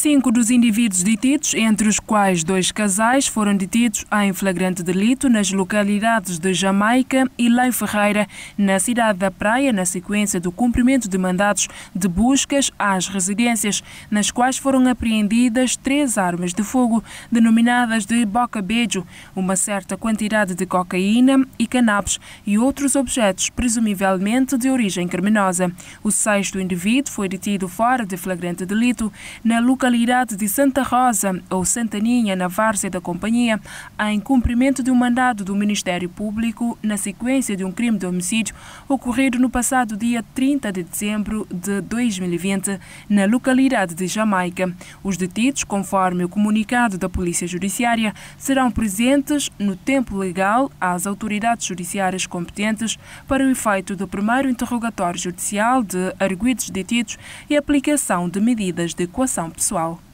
Cinco dos indivíduos detidos, entre os quais dois casais, foram detidos em flagrante delito nas localidades de Jamaica e Lei Ferreira, na cidade da Praia, na sequência do cumprimento de mandados de buscas às residências, nas quais foram apreendidas três armas de fogo, denominadas de boca beijo, uma certa quantidade de cocaína e cannabis e outros objetos, presumivelmente de origem criminosa. O sexto indivíduo foi detido fora de flagrante delito na localidade localidade de Santa Rosa ou Santaninha, na várzea da companhia, em cumprimento de um mandado do Ministério Público na sequência de um crime de homicídio ocorrido no passado dia 30 de dezembro de 2020 na localidade de Jamaica. Os detidos, conforme o comunicado da Polícia Judiciária, serão presentes no tempo legal às autoridades judiciárias competentes para o efeito do primeiro interrogatório judicial de arguidos detidos e aplicação de medidas de equação pessoal pessoal.